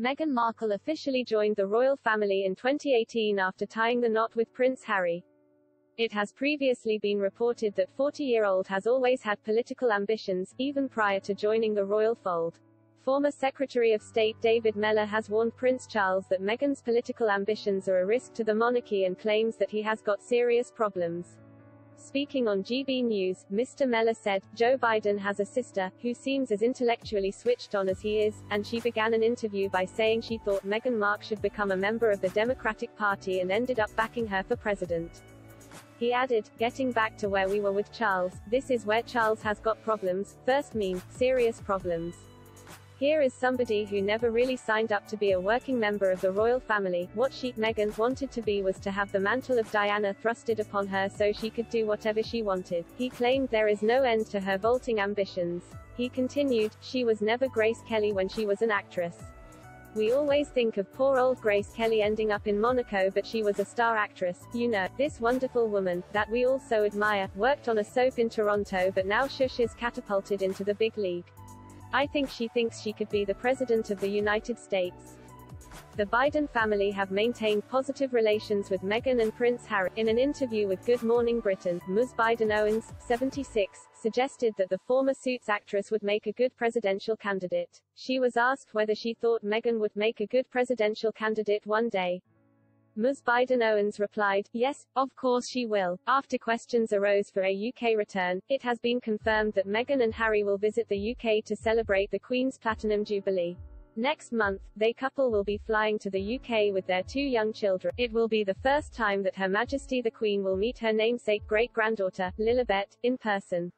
Meghan Markle officially joined the royal family in 2018 after tying the knot with Prince Harry. It has previously been reported that 40-year-old has always had political ambitions, even prior to joining the royal fold. Former Secretary of State David Mellor has warned Prince Charles that Meghan's political ambitions are a risk to the monarchy and claims that he has got serious problems. Speaking on GB News, Mr. Mellor said, Joe Biden has a sister, who seems as intellectually switched on as he is, and she began an interview by saying she thought Meghan Markle should become a member of the Democratic Party and ended up backing her for president. He added, getting back to where we were with Charles, this is where Charles has got problems, first mean, serious problems. Here is somebody who never really signed up to be a working member of the royal family. What she, Meghan, wanted to be was to have the mantle of Diana thrusted upon her so she could do whatever she wanted. He claimed there is no end to her vaulting ambitions. He continued, she was never Grace Kelly when she was an actress. We always think of poor old Grace Kelly ending up in Monaco but she was a star actress, you know, this wonderful woman, that we all so admire, worked on a soap in Toronto but now shush is catapulted into the big league. I think she thinks she could be the President of the United States. The Biden family have maintained positive relations with Meghan and Prince Harry. In an interview with Good Morning Britain, Ms. Biden Owens, 76, suggested that the former Suits actress would make a good presidential candidate. She was asked whether she thought Meghan would make a good presidential candidate one day. Ms. Biden Owens replied, Yes, of course she will. After questions arose for a UK return, it has been confirmed that Meghan and Harry will visit the UK to celebrate the Queen's Platinum Jubilee. Next month, they couple will be flying to the UK with their two young children. It will be the first time that Her Majesty the Queen will meet her namesake great-granddaughter, Lilibet, in person.